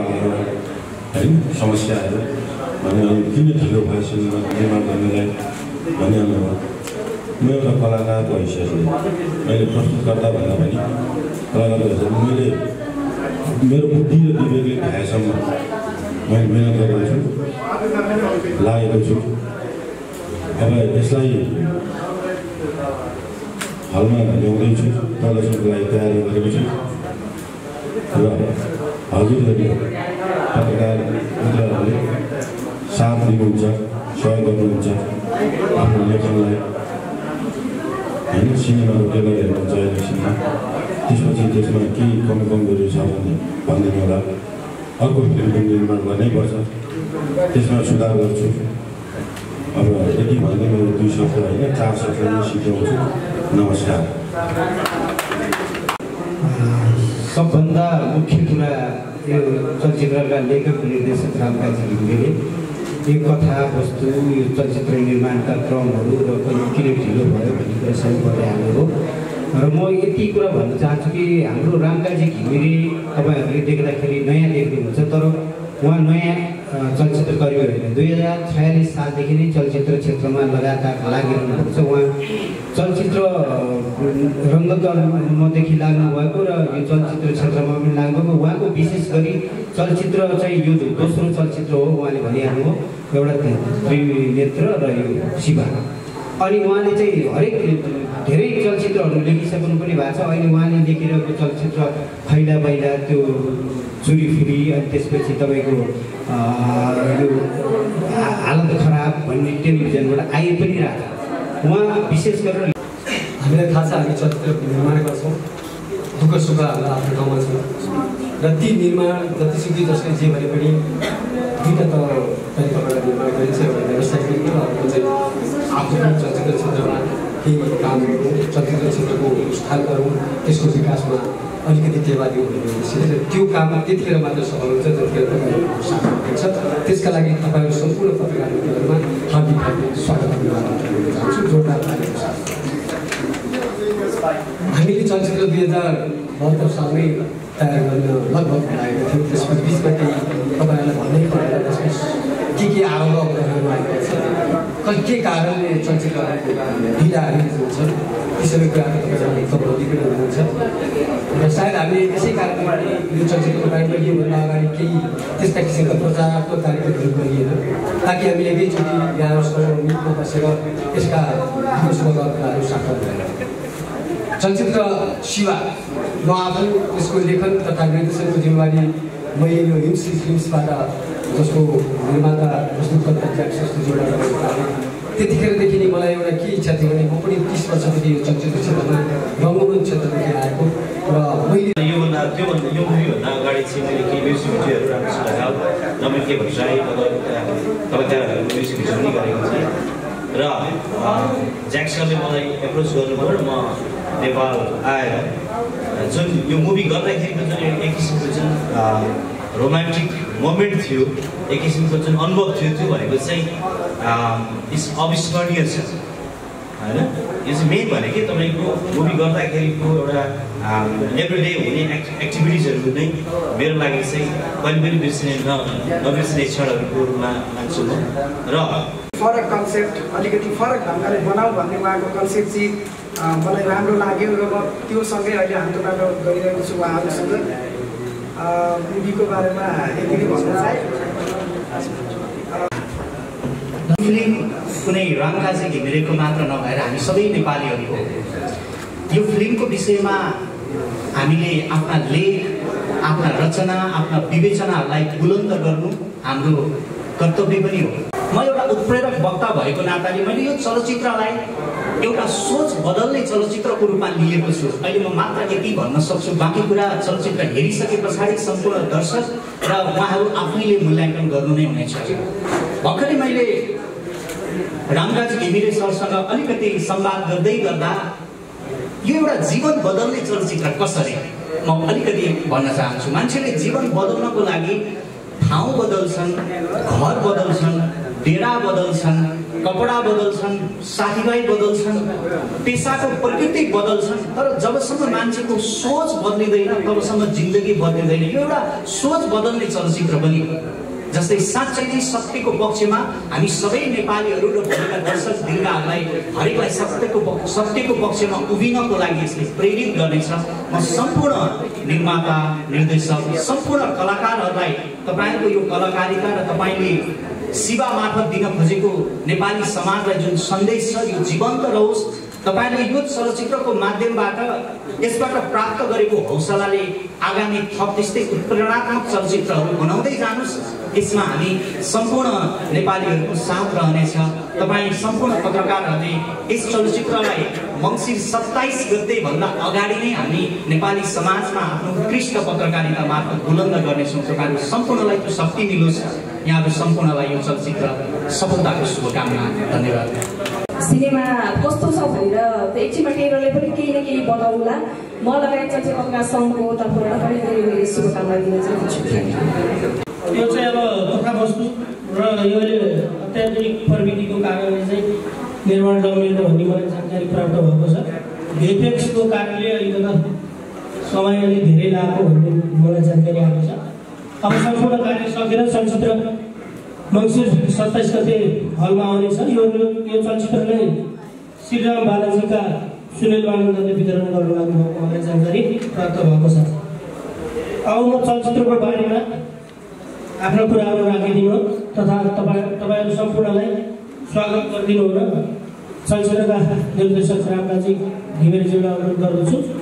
आएर है समस्याहरू भने किन ढिलो भयो सिनेमा निर्माण गर्नलाई भन्ने अनुरोध म एउटा कलाकारको हैसियतले मैले प्रस्तुतकर्ता भन्दा पनि कलाकारको हैसियत मैले मेरो बुद्धि र विवेकले भ्याएसम्म मैले मिहिनेत गरेको छु लागेको छु अब यसलाई हलमा ल्याउँदैछु प्रदर्शनको लागि तयारी गरेको छु र हजुरहरू पत्रकार मित्रहरूले साथ दिनुहुन्छ सहयोग गर्नुहुन्छ आफ्नो लेखनलाई। होइन सिनेमाहरू टेलर हेर्नुहुन्छ अहिले सिनेमा। त्यसपछि त्यसमा केही कमी कमजोरी छ भने भनिदिनु होला। अर्को फिल्मको निर्माण गर्नैपर्छ त्यसमा सुधार गर्छु। अब यति भन्दै मेरो दुई शब्द होइन चार शब्द नै सिकाउँछु नमस्कार। सबभन्दा मुख्य कुरा यो चलचित्रका लेखक निर्देशक रामकाजी घिमिरेले यो कथा वस्तु यो चलचित्र निर्माणका क्रमहरू र कहिले किन ढिलो भयो भन्ने कुरा सबै बताइहाल्नु हो। र म यति कुरा भन्न चाहन्छु कि हाम्रो रामकाजी घिमिरे तपाईँहरूले देख्दाखेरि नयाँ देख्नुहुन्छ तर उहाँ नयाँ चलचित्र करियर होइन दुई हजार छयालिस सालदेखि नै चलचित्र क्षेत्रमा लगातार लागिरहनु भएको छ। उहाँ चलचित्र रङ्गकर्मदेखि लाग्नु भएको र यो चलचित्र क्षेत्रमा पनि लाग्नुभएको उहाँको विशेष गरी चलचित्र चाहिँ यो दोस्रो चलचित्र हो उहाँले भनिहाल्नु हो। एउटा त्रिनेत्र र यो शिवा। अनि उहाँले चाहिँ हरेक धेरै चलचित्रहरू लेखिसक्नु पनि भएको छ। अहिले उहाँले लेखिरहेको चलचित्र खैला बैला त्यो चुरीफुरी अनि त्यसपछि तपाईँको यो हालत खराब भन्ने टेलिभिजनबाट आइ पनि रहेको छ उहाँ विशेष गरेर हामीलाई थाहा छ हामी चलचित्र निर्माण गर्छौँ। दुःख सुख हाम्रो आफ्नो ठाउँमा छ। र ती निर्माण जतिसुकै जसले जे भने पनि दुईवटा त तपाईँलाई निर्माण गरिन्छ एउटा व्यवसायिक अर्को चाहिँ पनि चलचित्र क्षेत्रमा केही काम गरौँ चलचित्र क्षेत्रको स्थान गरौँ त्यसको विकासमा अलिकति टेवा दिउँ भन्ने उद्देश्यले र त्यो काम त्यतिखेर मात्र सफल हुन्छ जतिखेर तपाईँहरूको साथ हुन्छ त्यसका लागि तपाईँहरू सम्पूर्ण पत्रकार मित्रहरूमा हार्दिक हार्दिक स्वागत गर्न चाहन्छु जोडदार हामीले चलचित्र दुई हजार बहत्तर सालमै तयार गर्न लगभग लागेको थियो त्यसमा बिचमा केही तपाईँहरूलाई भन्नै परेन त्यसमा के के आरोपहरू आएको छ कति के कारणले चलचित्र ढिलाहरू हुन्छ ती सबै कुराहरू एकदम दिइरहनु हुनुहुन्छ र सायद हामीले यसै कारणले यो चलचित्रको बारेमा योभन्दा अगाडि केही त्यस्ता किसिमका प्रचारात्मक कार्यक्रमहरू गरिएन ताकि हामीले एकैचोटि यहाँहरूसँग मिटमा बसेर यसका दुःख कुराहरू गरेर चलचित्र शिवा म आफू यसको लेखन तथा निर्देशनको जिम्मेवारी मैले यो हिम्सी फिल्म्सबाट जसको निर्माता प्रस्तुतकर्ता ज्याक सस्तुजीबाट त्यतिखेरदेखि नै मलाई एउटा के इच्छा थियो भने म पनि तिस वर्षदेखि यो चलचित्र क्षेत्रमा रङ्गमञ्च क्षेत्रदेखि आएको र मैले योभन्दा त्योभन्दा यो मुभीभन्दा अगाडि चाहिँ मैले केही म्युजिक भिडियोहरू राम्रोसँग लगाऊ र मैले के तपाईँ त्यहाँ म्युजिक भिडियो पनि गरेको थिएँ। र ज्याक सरले मलाई एप्रोच गर्नुभयो र म नेपाल आएर जुन यो मुभी गर्दाखेरिको जुन एक किसिमको जुन रोमान्टिक मोमेन्ट थियो एक किसिमको जुन अनुभव थियो त्यो भनेको चाहिँ इस अविस्मरणीय छ। होइन? यो चाहिँ मेन भनेकै तपाईँको मुभी गर्दाखेरिको एउटा एभ्रिडे हुने एक्ट एक्टिभिटिजहरू नै मेरो लागि चाहिँ कहिले पनि बिर्सिने न नबिर्सिने क्षणहरूको रूपमा मान्छु म। र फरक कन्सेप्ट अलिकति फरक ढङ्गले बनाऊ भन्ने उहाँको कन्सेप्ट चाहिँ मलाई राम्रो लाग्यो र म त्योसँगै अहिले हातोपातो गरिरहेको छु उहाँहरूसँग। मुभीको बारेमा यति नै भन्न चाहे फिल्म कुनै रामकाजी घिमिरेको मात्र नभएर हामी सबै नेपालीहरू हो यो फिल्मको विषयमा हामीले आफ्ना लेख आफ्ना रचना आफ्ना विवेचनाहरूलाई बुलन्द गर्नु हाम्रो कर्तव्य पनि हो म एउटा उत्प्रेरक वक्ता भएको नाताले मैले यो चलचित्रलाई एउटा सोच बदल्ने चलचित्रको रूपमा लिएको छु। अहिले म मात्र यति भन्न सक्छु। बाँकी कुरा चलचित्र हेरिसके पछाडि सम्पूर्ण दर्शक र उहाँहरू आफैले मूल्याङ्कन गर्नु नै हुनेछ। भर्खरै मैले रामराज घिमिरे सरसँग अलिकति संवाद गर्दै गर्दा यो एउटा जीवन बदल्ने चलचित्र कसरी? म अलिकति भन्न चाहन्छु। मान्छेले जीवन बदल्नको लागि ठाउँ बदल्छन् घर बदल्छन् डेरा बदल्छन् कपडा बदल्छन् साथीभाइ बदल्छन् पेसाको प्रकृति बदल्छन् तर जबसम्म मान्छेको सोच बदलिँदैन तबसम्म जिन्दगी बदलिँदैन। यो एउटा सोच बदल्ने चलचित्र पनि जस्तै साँच्चै नै सत्यको पक्षमा हामी सबै नेपालीहरू र भएका दर्शक दीर्घहरूलाई हरेकलाई सत्यको सत्यको पक्षमा उभिनको लागि यसले प्रेरित गर्नेछ। म सम्पूर्ण निर्माता निर्देशक सम्पूर्ण कलाकारहरूलाई तपाईँहरूको यो कलाकारिता र तपाईँले शिवा मार्फत दिन खोजेको नेपाली समाजलाई जुन सन्देश छ यो जीवन्त रहोस्। तपाईँले यो चलचित्रको माध्यमबाट यसबाट प्राप्त गरेको हौसलाले आगामी थप त्यस्तै उत्प्रेरणात्मक चलचित्रहरू बनाउँदै जानुहोस्। यसमा हामी सम्पूर्ण नेपालीहरूको साथ रहनेछ। तपाईँ सम्पूर्ण पत्रकारहरूले यस चलचित्रलाई मङ्सिर सत्ताइस गते भन्दा अगाडि नै हामी नेपाली समाजमा आफ्नो उत्कृष्ट पत्रकारिता मार्फत बुलन्द गर्नेछौँ। तपाईँहरू सम्पूर्णलाई त्यो शक्ति मिलोस्। यहाँहरू सम्पूर्णलाई यो चलचित्र सफलताको शुभकामना। धन्यवाद। सिनेमा कस्तो छ भनेर एकछिनमा टेलरले पनि केही न केही बताउला म लगायत चलचित्र पत्रकार सङ्घको तर्फबाट पनि धेरै धेरै शुभकामना दिन चाहन्छु। यो चाहिँ अब कथावस्तु र यो अहिले अत्याधुनिक प्रविधिको कारणले चाहिँ निर्माण डमिएको भन्ने मलाई जानकारी प्राप्त भएको छ। भेपेक्सको कारणले अहिले त समय अलिक धेरै लागेको भन्ने मलाई जानकारी आएको छ। अब सम्पूर्ण कार्य सकेर चलचित्र मङ्सिर सत्ताइस गते हलमा आउनेछ यो यो चलचित्रलाई श्रीराम बालाजीका सुनिल आनन्दले वितरण गर्न लाग्नुभएको मलाई जानकारी प्राप्त भएको छ। अब म चलचित्रको बारेमा आफ्नो कुराहरू राखिदिनु तथा तपाईँ तपाईँहरू सम्पूर्णलाई स्वागत गरिदिनु हुन। चलचित्रका निर्देशक रामकाजी घिमिरेज्यूलाई अनुरोध गर्दछु।